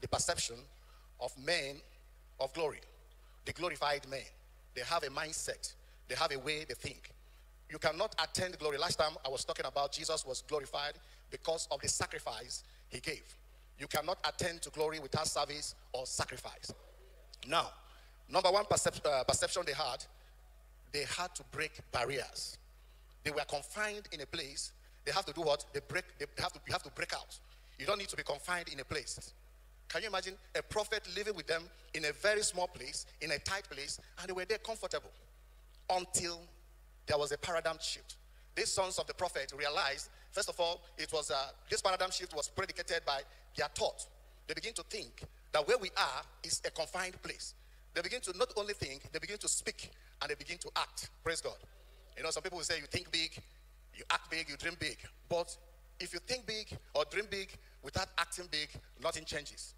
the perception of men of glory, the glorified men. They have a mindset, they have a way they think. You cannot attend glory. Last time I was talking about Jesus was glorified because of the sacrifice he gave. You cannot attend to glory without service or sacrifice. Now, number one percep- uh, perception they had, they had to break barriers. They were confined in a place. They have to do what? They break. They have to. You have to break out. You don't need to be confined in a place. Can you imagine a prophet living with them in a very small place, in a tight place, and they were there comfortable until there was a paradigm shift. These sons of the prophet realized, first of all, it was uh, this paradigm shift was predicated by their thought. They begin to think that where we are is a confined place. They begin to not only think, they begin to speak and they begin to act. Praise God. You know, some people will say you think big, you act big, you dream big. But if you think big or dream big without acting big, nothing changes.